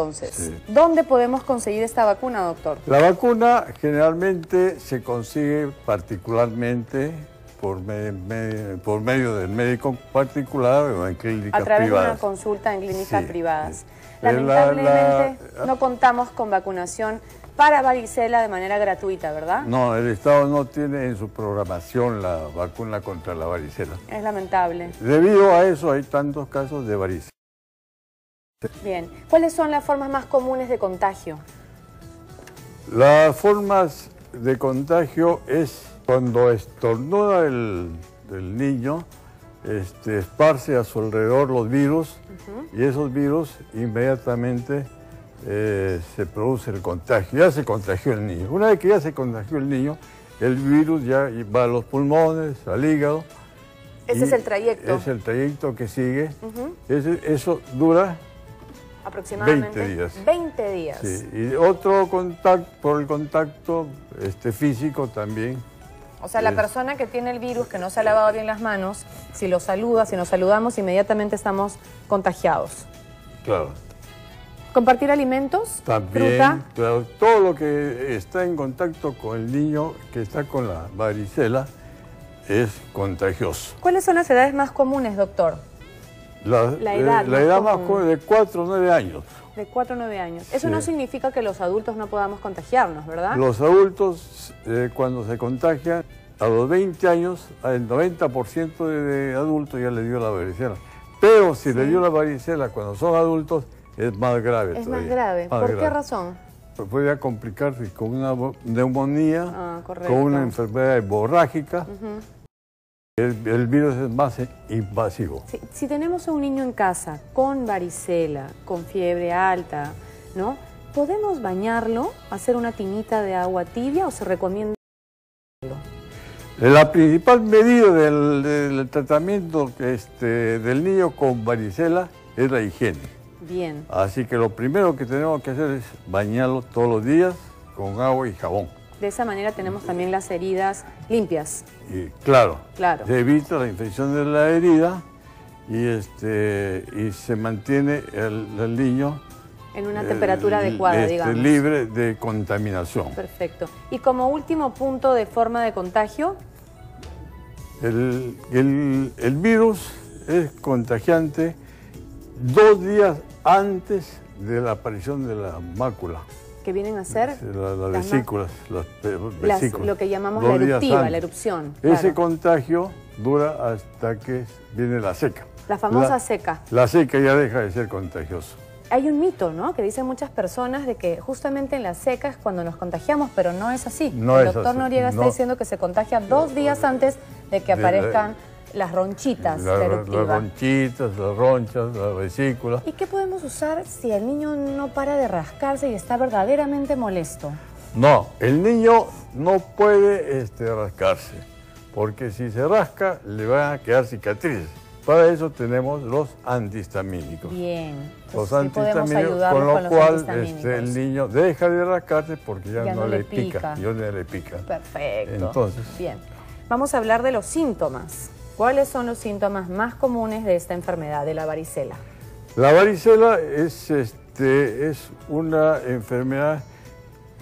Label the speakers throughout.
Speaker 1: entonces. ¿Dónde podemos conseguir esta vacuna, doctor?
Speaker 2: La vacuna generalmente se consigue particularmente por, por medio del médico particular o en clínicas privadas.
Speaker 1: A través de una consulta en clínicas privadas. Lamentablemente no contamos con vacunación para varicela de manera gratuita, ¿verdad?
Speaker 2: No, el Estado no tiene en su programación la vacuna contra la varicela.
Speaker 1: Es lamentable.
Speaker 2: Debido a eso hay tantos casos de varicela.
Speaker 1: Bien, ¿cuáles son las formas más comunes de contagio?
Speaker 2: Las formas de contagio es cuando estornuda el, niño, este, esparce a su alrededor los virus y esos virus inmediatamente eh, se produce el contagio. Ya se contagió el niño. Una vez que ya se contagió el niño, el virus ya va a los pulmones, al hígado.
Speaker 1: Ese es el trayecto.
Speaker 2: Es el trayecto que sigue. eso dura
Speaker 1: aproximadamente
Speaker 2: 20 días.
Speaker 1: 20 días.
Speaker 2: Sí. Y otro contacto, por el contacto este, físico también
Speaker 1: o sea, la persona que tiene el virus, que no se ha lavado bien las manos, si lo saluda, si nos saludamos, inmediatamente estamos contagiados.
Speaker 2: Claro.
Speaker 1: ¿Compartir alimentos?
Speaker 2: También, fruta. claro. Todo lo que está en contacto con el niño que está con la varicela es contagioso.
Speaker 1: ¿Cuáles son las edades más comunes, doctor?
Speaker 2: La, edad, la edad más joven de 4 o 9 años.
Speaker 1: De 4 o 9 años. Eso no significa que los adultos no podamos contagiarnos, ¿verdad?
Speaker 2: Los adultos, eh, cuando se contagian, a los 20 años, el 90% de, adultos ya le dio la varicela. Pero si le dio la varicela cuando son adultos, es más grave
Speaker 1: Es más grave. ¿Por qué razón?
Speaker 2: Puede complicarse con una neumonía, ah, con una enfermedad hemorrágica, el, virus es más invasivo.
Speaker 1: si tenemos a un niño en casa con varicela, con fiebre alta, ¿no? ¿Podemos bañarlo, hacer una tinita de agua tibia o se recomienda?
Speaker 2: La principal medida del, tratamiento este, del niño con varicela es la higiene.
Speaker 1: Bien.
Speaker 2: Así que lo primero que tenemos que hacer es bañarlo todos los días con agua y jabón.
Speaker 1: De esa manera tenemos también las heridas limpias.
Speaker 2: Y, claro, claro. Se evita la infección de la herida y, este, y se mantiene el, niño
Speaker 1: en una temperatura adecuada,
Speaker 2: este,
Speaker 1: digamos.
Speaker 2: Libre de contaminación.
Speaker 1: Perfecto. Y como último punto de forma de contagio.
Speaker 2: El, el virus es contagiante dos días antes de la aparición de la mácula
Speaker 1: que vienen a ser...
Speaker 2: las, vesículas, las
Speaker 1: lo que llamamos la eruptiva, la erupción.
Speaker 2: Ese contagio dura hasta que viene la seca.
Speaker 1: La famosa seca.
Speaker 2: La seca ya deja de ser contagioso.
Speaker 1: Hay un mito, ¿no? Que dicen muchas personas de que justamente en la seca es cuando nos contagiamos, pero no es así.
Speaker 2: No
Speaker 1: El doctor Noriega está diciendo que se contagia dos días antes de que aparezcan las ronchitas
Speaker 2: la, Las ronchitas, las ronchas, las vesículas.
Speaker 1: ¿Y qué podemos usar si el niño no para de rascarse y está verdaderamente molesto?
Speaker 2: No, el niño no puede este, rascarse, porque si se rasca le van a quedar cicatrices. Para eso tenemos los antihistamínicos.
Speaker 1: Bien.
Speaker 2: Los antihistamínicos, con lo cual este, el niño deja de rascarse porque ya, no, le pica. Ya no le pica.
Speaker 1: Perfecto.
Speaker 2: Entonces.
Speaker 1: Bien. Vamos a hablar de los síntomas. ¿Cuáles son los síntomas más comunes de esta enfermedad, de la varicela?
Speaker 2: La varicela es, este, es una enfermedad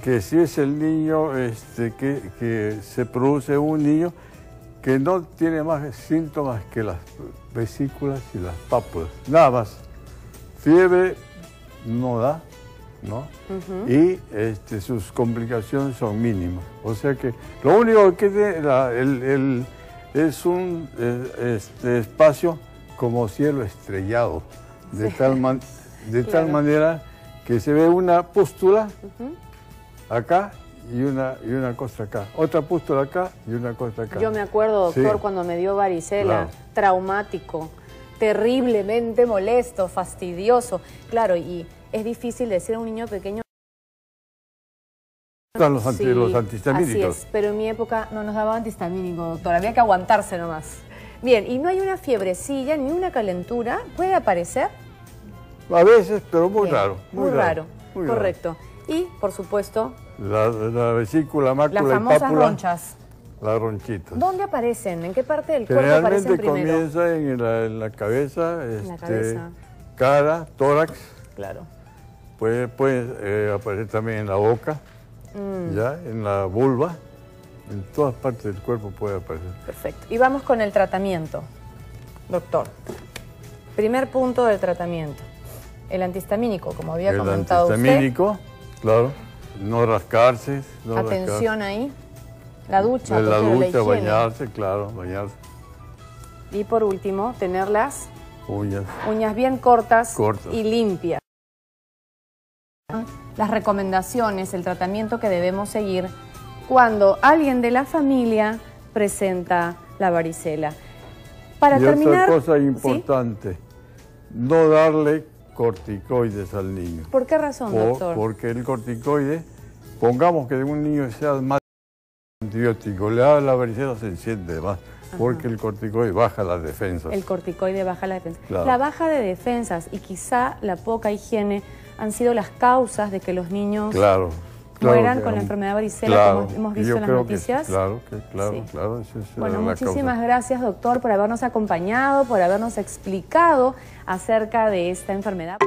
Speaker 2: que si es el niño este, que, se produce un niño que no tiene más síntomas que las vesículas y las pápulas, nada más. Fiebre no da, ¿no? Y este, sus complicaciones son mínimas. O sea que lo único que tiene el es un eh, este, espacio como cielo estrellado, de, tal, de tal manera que se ve una pústula acá y una, y una cosa acá, otra pústula acá y una cosa acá.
Speaker 1: Yo me acuerdo, doctor, cuando me dio varicela, traumático, terriblemente molesto, fastidioso. Claro, y es difícil decir a un niño pequeño
Speaker 2: los, antihistamínicos.
Speaker 1: Así es, pero en mi época no nos daban antihistamínicos, doctor, había que aguantarse nomás. Bien, ¿y no hay una fiebrecilla ni una calentura? ¿Puede aparecer?
Speaker 2: A veces, pero muy raro.
Speaker 1: Muy, raro, correcto. Y, por supuesto...
Speaker 2: La, vesícula, mácula
Speaker 1: Las famosas ronchas.
Speaker 2: Las ronchitas.
Speaker 1: ¿Dónde aparecen? ¿En qué parte del cuerpo aparecen primero?
Speaker 2: comienza en la, cabeza, este, cara, tórax.
Speaker 1: Claro.
Speaker 2: puede, puede eh, aparecer también en la boca,
Speaker 1: Mm.
Speaker 2: ya, en la vulva, en todas partes del cuerpo puede aparecer.
Speaker 1: Perfecto. Y vamos con el tratamiento, doctor. Primer punto del tratamiento. El antihistamínico, como había
Speaker 2: El
Speaker 1: comentado
Speaker 2: antihistamínico, claro, no rascarse, no
Speaker 1: usted. Atención ahí. La ducha,
Speaker 2: la ducha,
Speaker 1: higiene.
Speaker 2: bañarse, claro, bañarse,
Speaker 1: Y por último, tener las
Speaker 2: uñas.
Speaker 1: uñas bien cortas,
Speaker 2: Cortas.
Speaker 1: y limpias. Las recomendaciones, el tratamiento que debemos seguir cuando alguien de la familia presenta la varicela. Para
Speaker 2: y
Speaker 1: terminar,
Speaker 2: otra cosa
Speaker 1: ¿sí?
Speaker 2: importante, no darle corticoides al niño.
Speaker 1: ¿Por qué razón,
Speaker 2: Por-
Speaker 1: doctor?
Speaker 2: porque el corticoide, pongamos que un niño sea más antibiótico, le da la varicela se enciende más, porque el corticoide baja las defensas.
Speaker 1: El corticoide baja la defensa.
Speaker 2: Claro.
Speaker 1: La baja de defensas y quizá la poca higiene han sido las causas de que los niños
Speaker 2: Claro. claro
Speaker 1: mueran con la enfermedad varicela,
Speaker 2: claro,
Speaker 1: como hemos visto en las
Speaker 2: que
Speaker 1: noticias.
Speaker 2: claro, que, claro,
Speaker 1: Sí.
Speaker 2: claro.
Speaker 1: Bueno, muchísimas
Speaker 2: causa.
Speaker 1: gracias, doctor, por habernos acompañado, por habernos explicado acerca de esta enfermedad.